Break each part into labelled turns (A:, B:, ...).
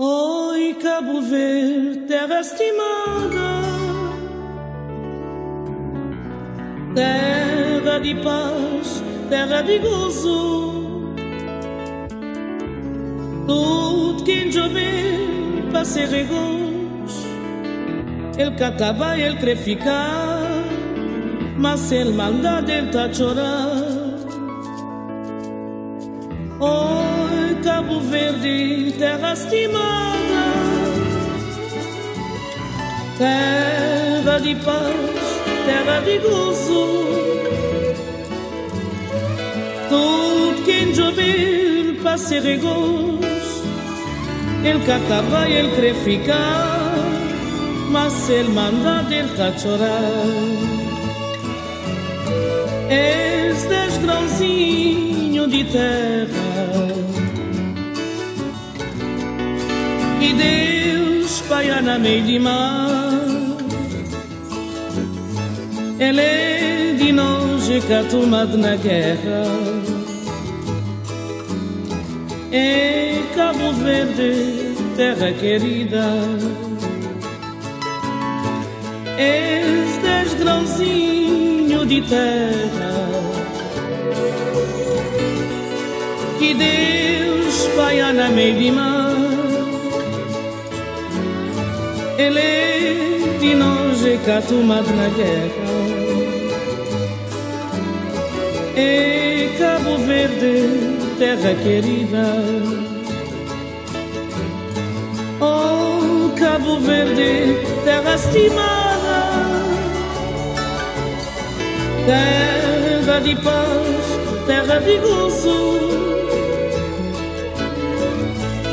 A: Oi, Cabo Verde, terra estimada, terra de paz, terra de gozo. Tudo quem jovem para ser regos, ele catava, ele quer ficar, mas ele manda, ele tá chorar. Oi, Cabo Verde, terra estimada, terra de paz, terra de gozo. Tudo quem jovem para ser regos, ele catava, ele quer ficar, mas ele manda, ele tá chorar. Dez grãozinhos de terra que Deus espalha na meio de mar. Ele é de longe catumado na guerra. É Cabo Verde, terra querida. És dez grãozinhos de terra que Deus espalha na meio de mar. Longe catumado na guerra. É Cabo Verde, terra querida. Oh, Cabo Verde, terra estimada, terra de paz, terra de gozo.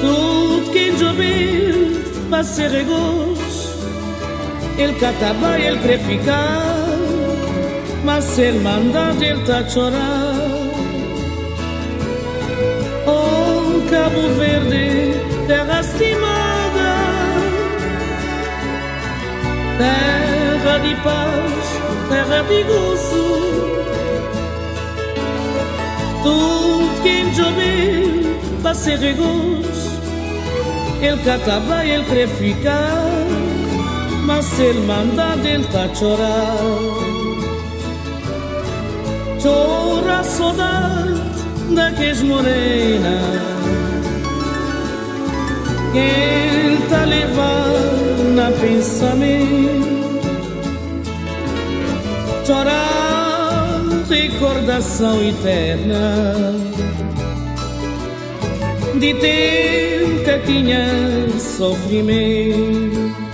A: Tudo quem jovem para ser regos, ele catava, ele quer ficar, mas ele manda, ele tá a chorar. Oh, Cabo Verde, terra estimada, terra de paz, terra de gozo. Tudo quem jovem para ser regos, ele catava, ele quer mas ele manda, a chorar. Chora saudade daqueles morena. Quem tá levando na pensamento Chora recordação eterna. De tempo que tinha sofrimento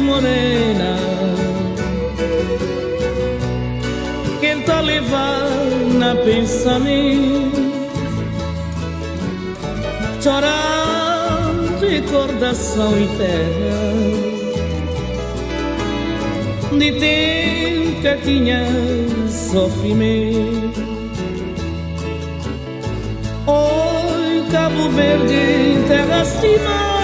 A: morena que ele tá levando na pensamento? Chorando recordação eterna de tempo que tinha sofrimento. Oi, Cabo Verde, terra estimada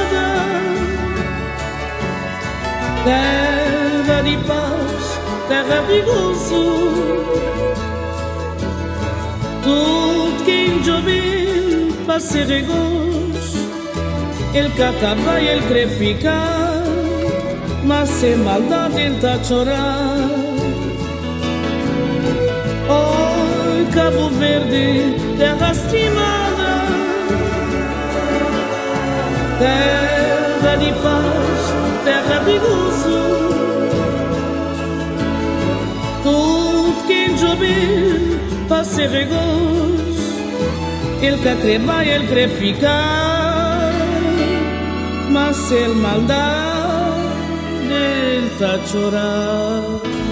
A: terra de paz, terra de gozo. Tudo quem jovem para ser regos, ele catava e ele quer ficar, mas sem maldade ele tá chorar. Oi, Cabo Verde, terra estimada, terra de paz, terra de gozo. Tudo quem jovem para ser regos, ele quer trebar, ele quer ficar, mas ele maldade, ele tá a chorar.